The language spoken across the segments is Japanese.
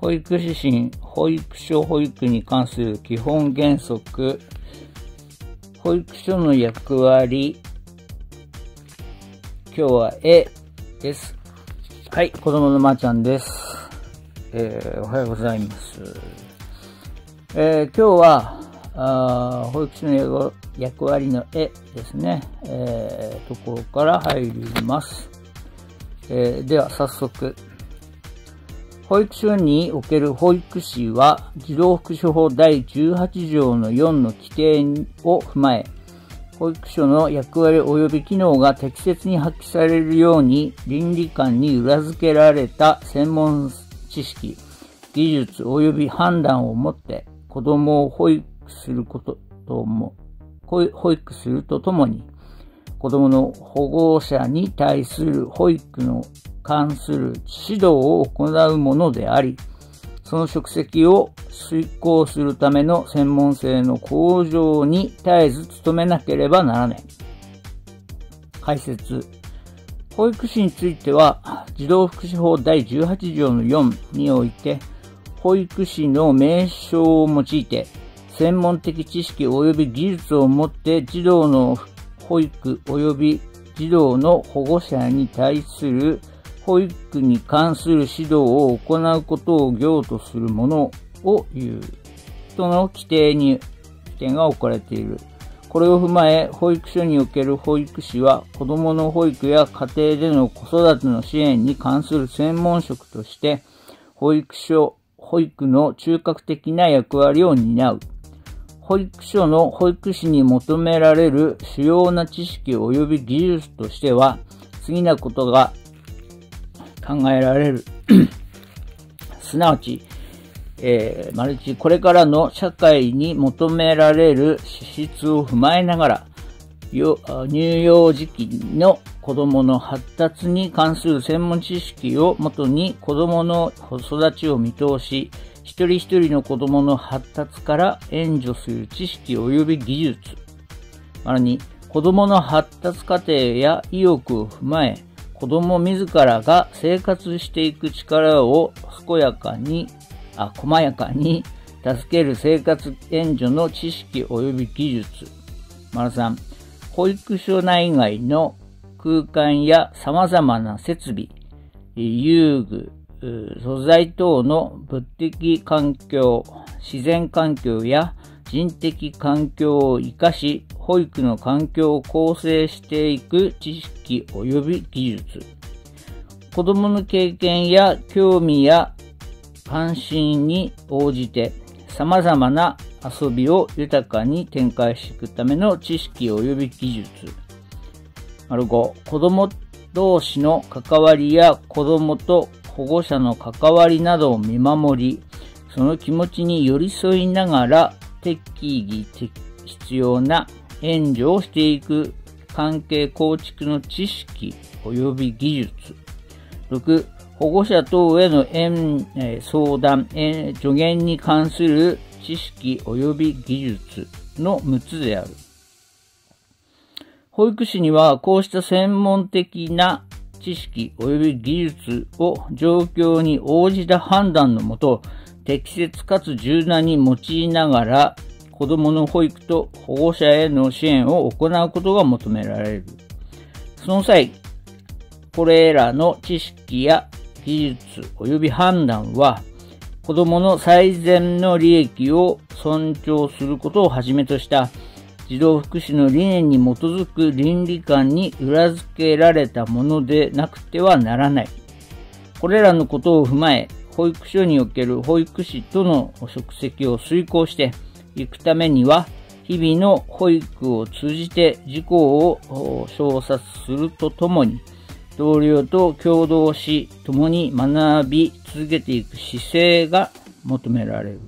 保育指針、保育所保育に関する基本原則、保育所の役割、今日は絵です。はい、子供のまーちゃんです。えー、おはようございます。えー、今日は、あ保育所の役割の絵ですね、えー、ところから入ります。えー、では早速、保育所における保育士は、児童福祉法第18条の4の規定を踏まえ、保育所の役割及び機能が適切に発揮されるように倫理観に裏付けられた専門知識、技術及び判断をもって子供を保育することとも、保育するとともに、子供の保護者に対する保育の関する指導を行うものであり、その職責を遂行するための専門性の向上に絶えず努めなければならない。解説。保育士については、児童福祉法第18条の4において、保育士の名称を用いて、専門的知識及び技術を持って児童の保育及び児童の保護者に対する保育に関する指導を行うことを業とするものを言う。との規定に、規定が置かれている。これを踏まえ、保育所における保育士は、子供の保育や家庭での子育ての支援に関する専門職として、保育所、保育の中核的な役割を担う。保育所の保育士に求められる主要な知識及び技術としては、次なことが考えられる。すなわち、えー、マルチ、これからの社会に求められる資質を踏まえながら、乳幼児期の子供の発達に関する専門知識をもとに子供の育ちを見通し、一人一人の子供の発達から援助する知識及び技術、さらに子供の発達過程や意欲を踏まえ、子供自らが生活していく力を健やかに、あ、細やかに助ける生活援助の知識及び技術。丸さん、保育所内外の空間や様々な設備、遊具、素材等の物的環境、自然環境や人的環境を活かし、保育の環境を構成していく知識及び技術。子供の経験や興味や関心に応じて様々な遊びを豊かに展開していくための知識及び技術。丸5、子供同士の関わりや子供と保護者の関わりなどを見守り、その気持ちに寄り添いながら適宜必要な援助をしていく関係構築の知識及び技術。6、保護者等への相談、助言に関する知識及び技術の6つである。保育士にはこうした専門的な知識及び技術を状況に応じた判断のもと、適切かつ柔軟に用いながら子供の保育と保護者への支援を行うことが求められる。その際、これらの知識や技術及び判断は、子供の最善の利益を尊重することをはじめとした児童福祉の理念に基づく倫理観に裏付けられたものでなくてはならない。これらのことを踏まえ、保育所における保育士との職責を遂行して、行くためには、日々の保育を通じて事故を小殺するとともに、同僚と共同し、共に学び続けていく姿勢が求められる。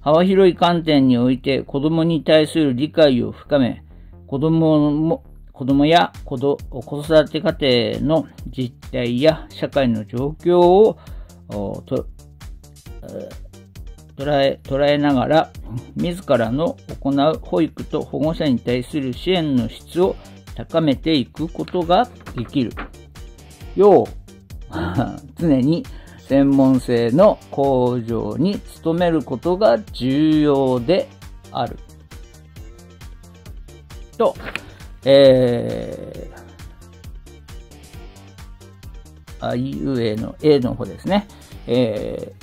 幅広い観点において子供に対する理解を深め、子供も子供や子子育て家庭の実態や社会の状況をと捉え捉えながら、自らの行う保育と保護者に対する支援の質を高めていくことができる。よう、常に専門性の向上に努めることが重要である。と、えー、あいうえの A の方ですね。えー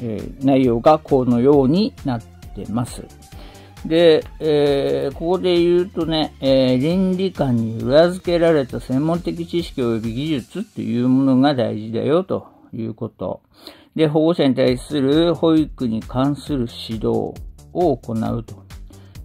えー、内容がこのようになってます。で、えー、ここで言うとね、えー、倫理観に裏付けられた専門的知識及び技術っていうものが大事だよということ。で、保護者に対する保育に関する指導を行うと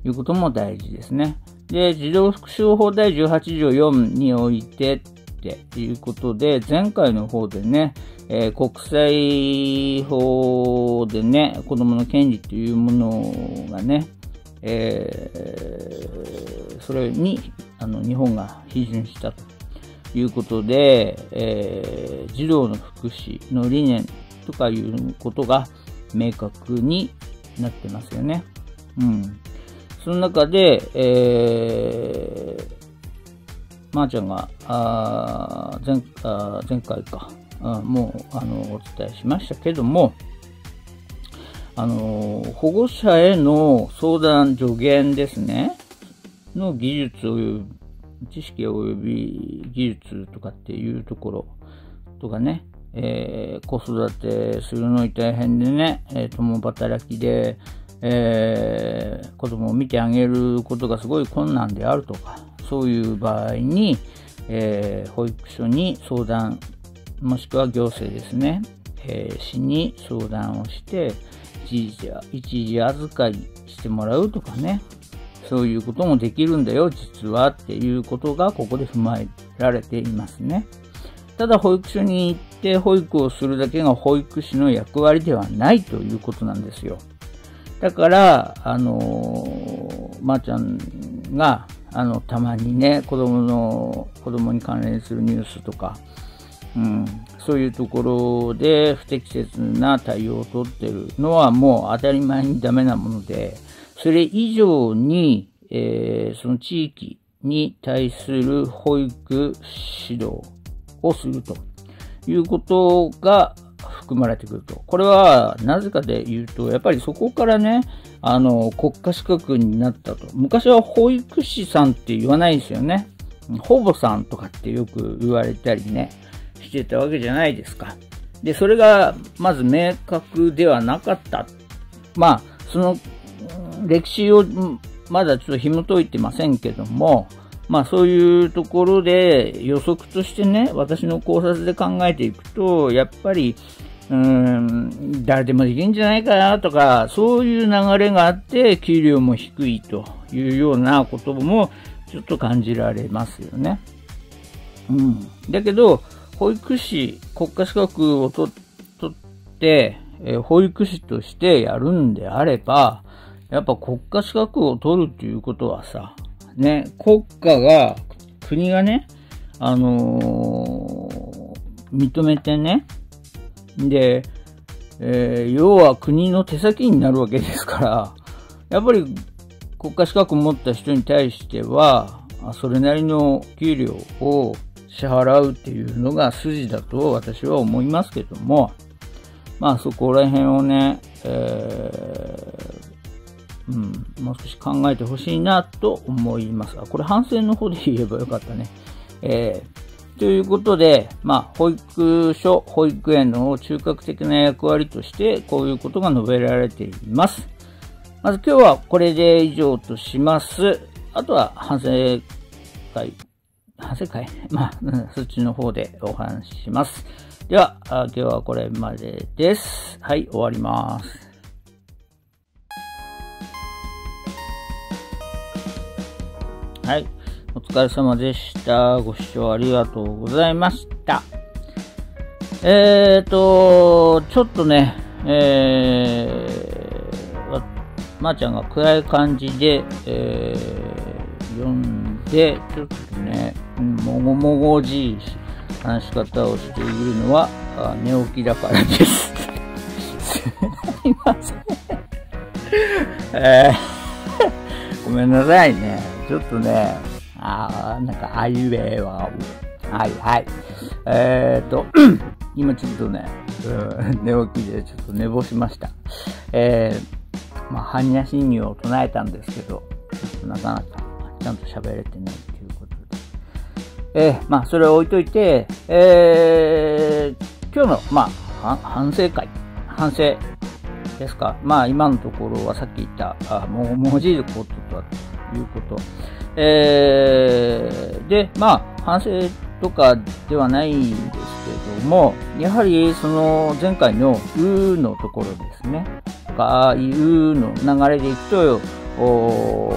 いうことも大事ですね。で、児童福祉法第18条4においてっていうことで、前回の方でね、えー、国際法でね、子供の権利というものがね、えー、それにあの日本が批准したということで、えー、児童の福祉の理念とかいうことが明確になってますよね。うん。その中で、えー、まー、あ、ちゃんが、あ前あ前回かあ、もうあのお伝えしましたけども、あの、保護者への相談助言ですね、の技術を知識及び技術とかっていうところとかね、えー、子育てするのに大変でね、えー、共働きで、えー、子供を見てあげることがすごい困難であるとか、そういう場合に、えー、保育所に相談、もしくは行政ですね、えー、市に相談をして、一時一時預かりしてもらうとかね、そういうこともできるんだよ、実はっていうことがここで踏まえられていますね。ただ保育所に行って保育をするだけが保育士の役割ではないということなんですよ。だから、あのまー、あ、ちゃんが、あの、たまにね、子供の、子供に関連するニュースとか、うん、そういうところで不適切な対応をとってるのはもう当たり前にダメなもので、それ以上に、えー、その地域に対する保育指導をするということが含まれてくると。これはなぜかで言うと、やっぱりそこからね、あの、国家資格になったと。昔は保育士さんって言わないですよね。保母さんとかってよく言われたりね。してたわけじゃないですか。で、それがまず明確ではなかった。まあ、その歴史をまだちょっと紐解いてませんけども、まあそういうところで予測としてね、私の考察で考えていくと、やっぱり、うーん、誰でもできるんじゃないかなとか、そういう流れがあって、給料も低いというようなこともちょっと感じられますよね。うん。だけど、保育士、国家資格を取って、えー、保育士としてやるんであれば、やっぱ国家資格を取るっていうことはさ、ね、国家が、国がね、あのー、認めてね、で、えー、要は国の手先になるわけですから、やっぱり国家資格を持った人に対しては、それなりの給料を支払うっていうのが筋だと私は思いますけども、まあそこら辺をね、えー、うん、もう少し考えてほしいなと思いますが、これ反省の方で言えばよかったね。えー、ということで、まあ、保育所、保育園の中核的な役割として、こういうことが述べられています。まず今日はこれで以上とします。あとは反省会反省会まあ、うん、そっちの方でお話しします。では、今日はこれまでです。はい、終わります。はい。お疲れ様でした。ご視聴ありがとうございました。えーと、ちょっとね、えー、まー、あ、ちゃんが暗い感じで、えー、読んで、ちょっとね、もごもごじい話し方をしているのは、寝起きだからです。すいません。えー、ごめんなさいね。ちょっとね、あなんか、あいうえは、はいはい。えっと、今ちょっとね、寝起きでちょっと寝坊しました。えー、まあ、般若心経を唱えたんですけど、なかなかちゃんと喋れてないという。えー、まあ、それを置いといて、えー、今日の、まあ、反省会、反省ですか？まあ、今のところはさっき言った、あもう文字ることだということ。えー、で、まあ、反省とかではないんですけども、やはりその前回のうのところですね。あいうの流れでいくと、お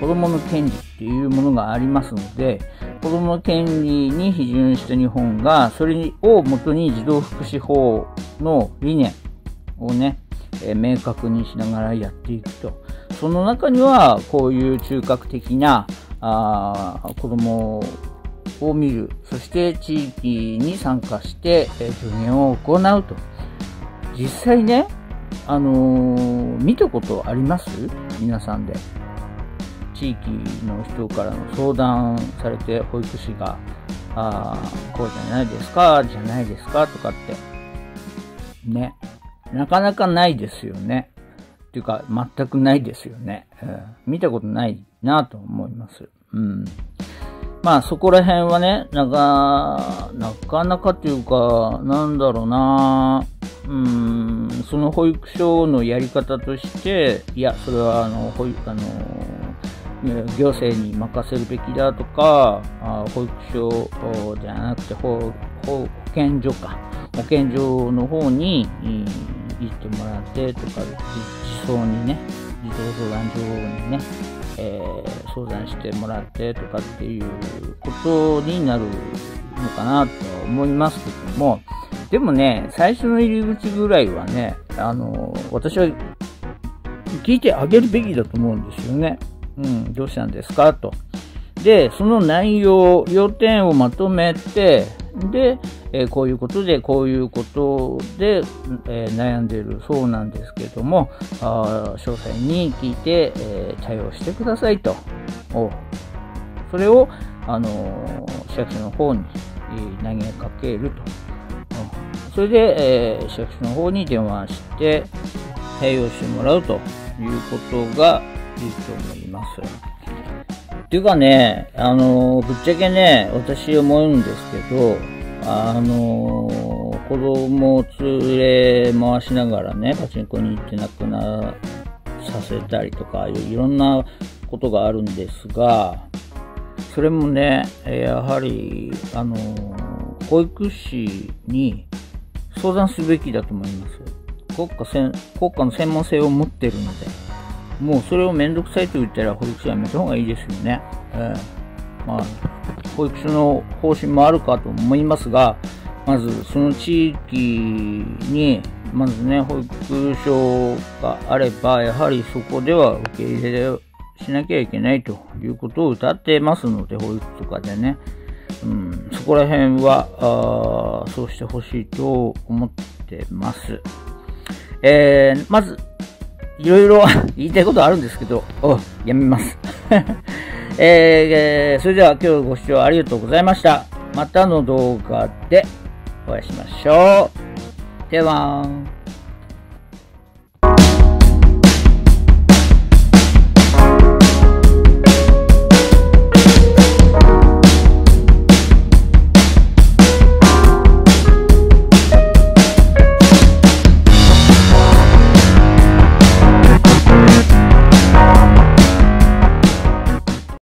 子供の権利っていうものがありますので、子供の権利に批准した日本が、それをもとに児童福祉法の理念をね、え明確にしながらやっていくと。その中には、こういう中核的なあ子供を見る、そして地域に参加して、え助言を行うと。実際ね、あのー、見たことあります？皆さんで。地域の人からの相談されて、保育士が、あこうじゃないですか、じゃないですか、とかって。ね。なかなかないですよね。っていうか、全くないですよね。うん、見たことないなと思います。うん。まあそこら辺はね、なか、なかなかというか、なんだろうなうん、その保育所のやり方として、いや、それはあの、保育、あの、行政に任せるべきだとか、保育所じゃなくて保、保健所か、保健所の方に行ってもらってとか、児相にね、児童相談所にね、えー、相談してもらってとかっていうことになるのかなと思いますけども、でもね、最初の入り口ぐらいはね、あの、私は聞いてあげるべきだと思うんですよね。うん、どうしたんですか？と。で、その内容、要点をまとめて、で、えー、こういうことで、こういうことで、えー、悩んでいるそうなんですけども、あ詳細に聞いて、えー、対応してくださいと。それを、あの市役所の方に、投げかけると。それで、え市役所の方に電話して対応してもらうということがいいと思います。ていうかね、あのぶっちゃけね、私思うんですけど、あの、子供を連れ回しながらね、パチンコに行ってなくなさせたりとか、いろんなことがあるんですが、それもね、やはり、あの、保育士に相談すべきだと思います。国家国家の専門性を持ってるので、もうそれをめんどくさいと言ったら保育士やめた方がいいですよね。えー、まあ保育所の方針もあるかと思いますが、まずその地域に、まずね、保育所があれば、やはりそこでは受け入れしなきゃいけないということを歌ってますので、保育とかでね。うん、そこら辺は、あそうしてほしいと思ってます。えー、まず、いろいろ 言いたいことあるんですけど、おやめます。えー、それでは今日ご視聴ありがとうございました。またの動画でお会いしましょう。では。